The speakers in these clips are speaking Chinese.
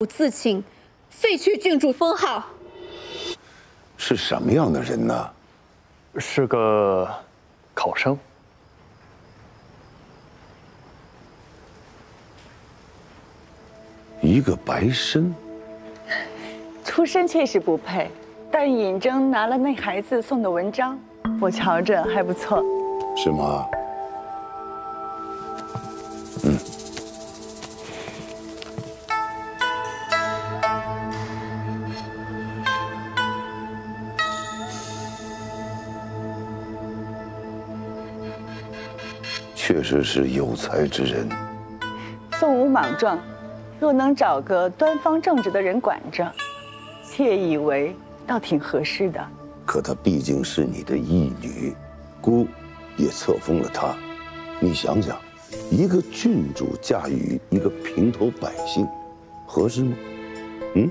我自请废去郡主封号。是什么样的人呢？是个考生。一个白身，出身确实不配，但尹征拿了那孩子送的文章，我瞧着还不错。是吗？确实是有才之人。宋武莽撞，若能找个端方正直的人管着，妾以为倒挺合适的。可她毕竟是你的义女，姑也册封了她。你想想，一个郡主嫁与一个平头百姓，合适吗？嗯。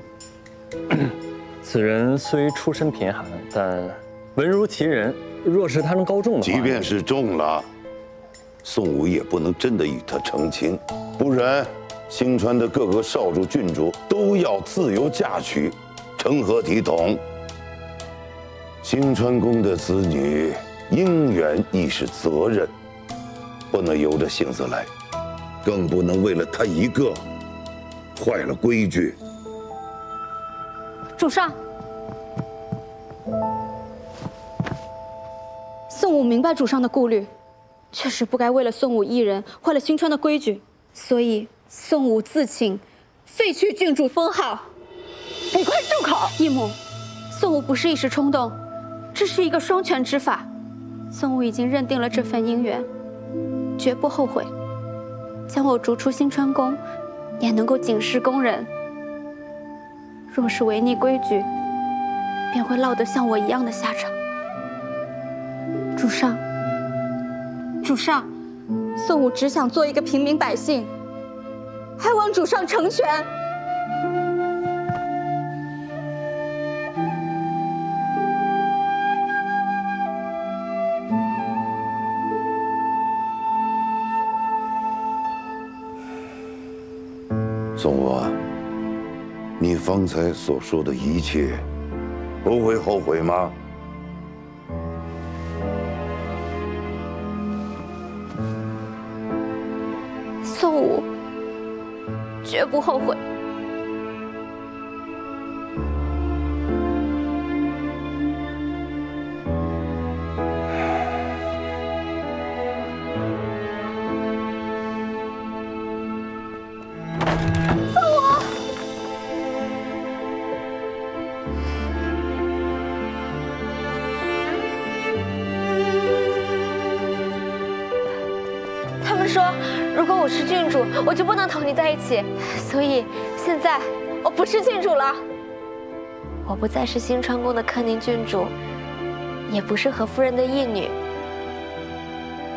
此人虽出身贫寒，但文如其人。若是他能高中的话，即便是中了，宋武也不能真的与他成亲，不然。新川的各个少主、郡主都要自由嫁娶，成何体统？新川宫的子女，姻缘亦是责任，不能由着性子来，更不能为了他一个，坏了规矩。主上，宋武明白主上的顾虑，确实不该为了宋武一人坏了新川的规矩，所以。宋武自请废去郡主封号，你快住口！义母，宋武不是一时冲动，这是一个双全之法。宋武已经认定了这份姻缘，绝不后悔。将我逐出新川宫，也能够警示宫人。若是违逆规矩，便会落得像我一样的下场。主上，主上，宋武只想做一个平民百姓。还望主上成全。宋武，你方才所说的一切，不会后悔吗？宋武。绝不后悔。放我！他们说。如果我是郡主，我就不能同你在一起。所以现在我不是郡主了，我不再是新川宫的克宁郡主，也不是何夫人的义女。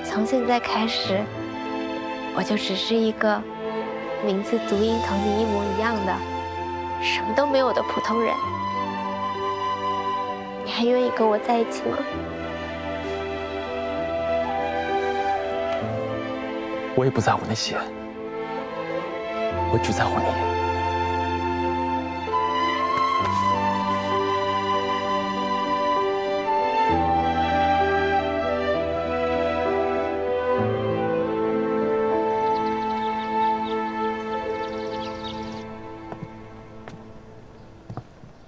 从现在开始，我就只是一个名字读音同你一模一样的、什么都没有的普通人。你还愿意跟我在一起吗？我也不在乎那些，我只在乎你。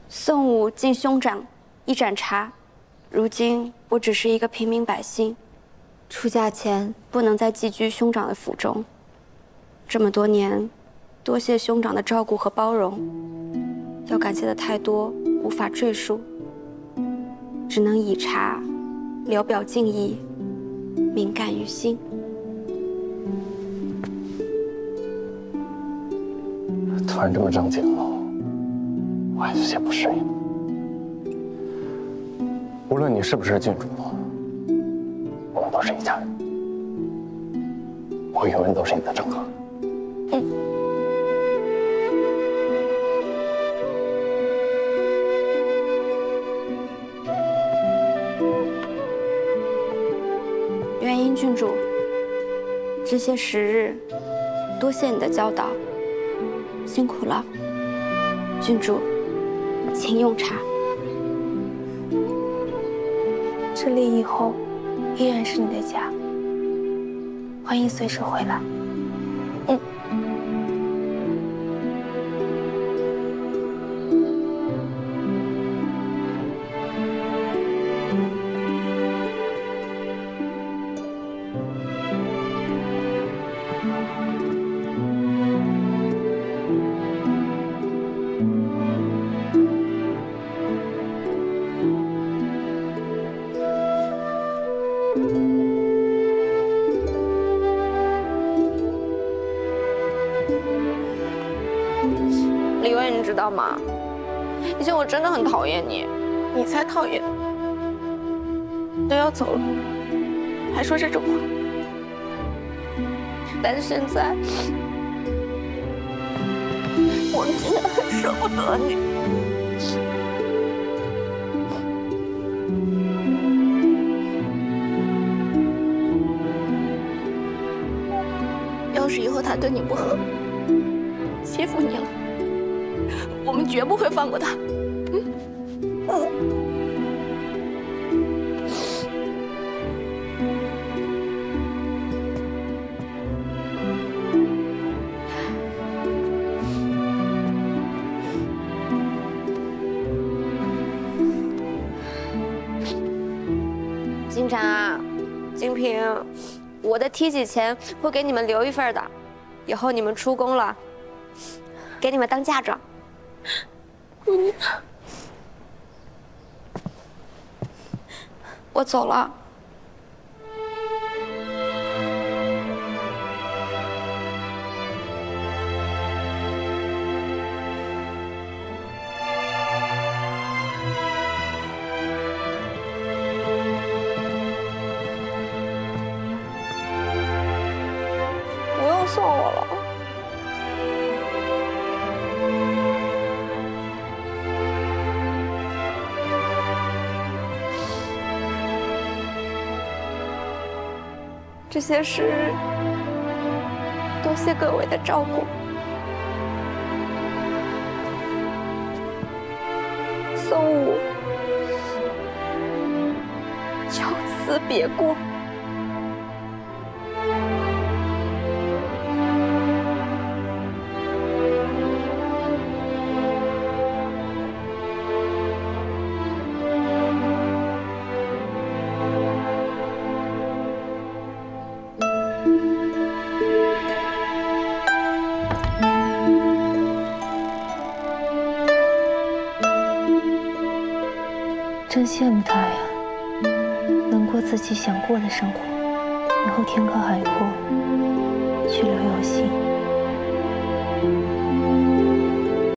宋武敬兄长一盏茶，如今我只是一个平民百姓。出嫁前不能再寄居兄长的府中。这么多年，多谢兄长的照顾和包容，要感谢的太多，无法赘述。只能以茶聊表敬意，敏感于心。突然这么正经了，我还有些不适应。无论你是不是郡主。都是一家人，我永远都是你的正哥。嗯。元英郡主，这些时日，多谢你的教导，辛苦了。郡主，请用茶。这里以后依然是你的家，欢迎随时回来。知道吗？以前我真的很讨厌你，你才讨厌。都要走了，还说这种话。但是现在，我真的很舍不得你。要是以后他对你不好，欺负你了，我们绝不会放过他。嗯金蝉啊，金平，我的梯级钱会给你们留一份的，以后你们出宫了，给你们当嫁妆。我走了。这些事，多谢各位的照顾。宋武，就此别过。真羡慕他呀，能过自己想过的生活，以后天高海阔，去留有心。